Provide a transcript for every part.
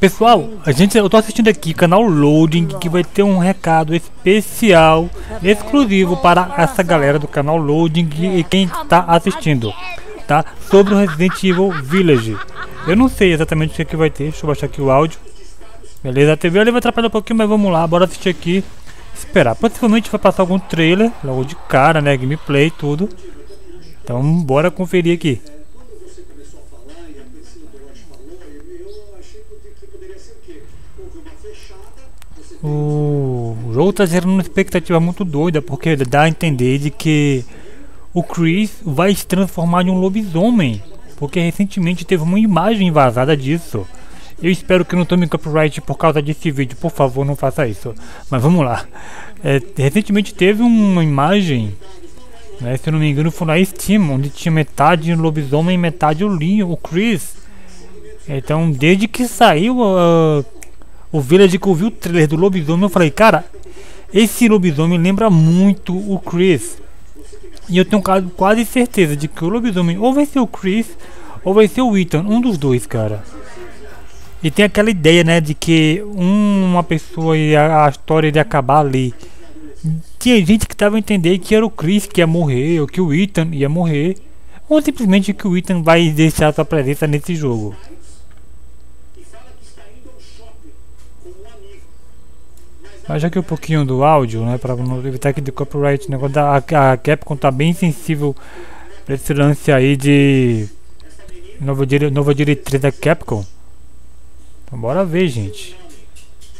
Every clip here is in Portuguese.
Pessoal, a gente, eu tô assistindo aqui canal Loading que vai ter um recado especial, exclusivo para essa galera do canal Loading e quem está assistindo, tá? Sobre o Resident Evil Village. Eu não sei exatamente o que, é que vai ter, deixa eu baixar aqui o áudio. Beleza, a TV ali vai atrapalhar um pouquinho, mas vamos lá, bora assistir aqui. Esperar, possivelmente vai passar algum trailer, logo de cara, né, gameplay, tudo. Então bora conferir aqui. O jogo tá gerando uma expectativa muito doida, porque dá a entender de que o Chris vai se transformar em um lobisomem. Porque recentemente teve uma imagem vazada disso. Eu espero que não tome copyright por causa desse vídeo, por favor, não faça isso. Mas vamos lá. É, recentemente teve uma imagem, né, se eu não me engano, foi na Steam, onde tinha metade lobisomem e metade o Leon, o Chris. Então, desde que saiu uh, o Village que eu vi o trailer do lobisomem, eu falei, cara, esse lobisomem lembra muito o Chris. E eu tenho quase certeza de que o lobisomem ou vai ser o Chris ou vai ser o Ethan, um dos dois, cara. E tem aquela ideia, né, de que uma pessoa e a história ia acabar ali. Tinha gente que tava a entender que era o Chris que ia morrer, ou que o Ethan ia morrer, ou simplesmente que o Ethan vai deixar sua presença nesse jogo. Baixa aqui um pouquinho do áudio, né, para evitar que de copyright, negócio da a, Capcom tá bem sensível para esse lance aí de nova, dire, nova diretriz da Capcom. Então bora ver, gente.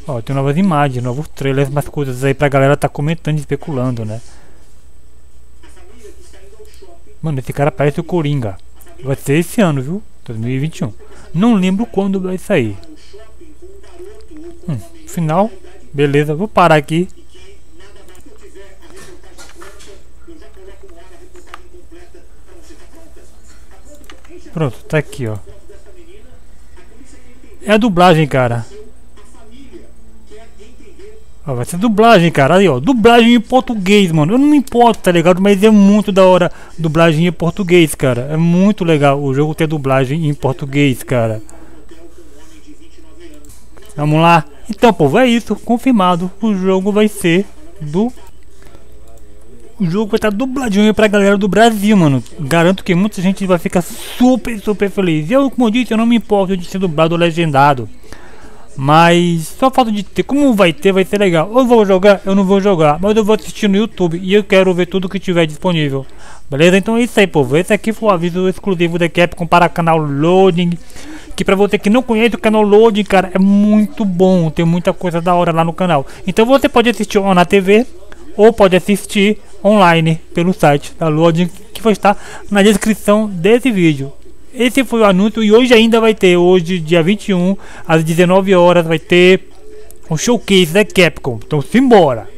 Ó, tem novas imagens, novos trailers, mais coisas aí pra galera tá comentando especulando, né? Mano, esse cara parece o Coringa. Vai ser esse ano, viu? 2021. Não lembro quando vai sair. Hum, final Beleza, vou parar aqui. Pronto, tá aqui, ó. É a dublagem, cara. Ó, vai ser dublagem, cara. Aí, ó. Dublagem em português, mano. Eu não me importo, tá ligado? Mas é muito da hora dublagem em português, cara. É muito legal o jogo ter dublagem em português, cara. Vamos lá. Então, povo, é isso. Confirmado. O jogo vai ser do... O jogo vai estar dubladinho pra galera do Brasil, mano. Garanto que muita gente vai ficar super, super feliz. Eu, como eu disse, eu não me importo de ser dublado ou legendado. Mas só falta de ter. Como vai ter, vai ser legal. Eu vou jogar, eu não vou jogar. Mas eu vou assistir no YouTube e eu quero ver tudo que tiver disponível. Beleza? Então é isso aí, povo. Esse aqui foi o aviso exclusivo da Capcom para canal Loading que para você que não conhece o canal Loading, cara, é muito bom, tem muita coisa da hora lá no canal. Então você pode assistir na TV ou pode assistir online pelo site da Loading, que vai estar na descrição desse vídeo. Esse foi o anúncio e hoje ainda vai ter, hoje dia 21, às 19 horas vai ter o showcase da Capcom. Então simbora!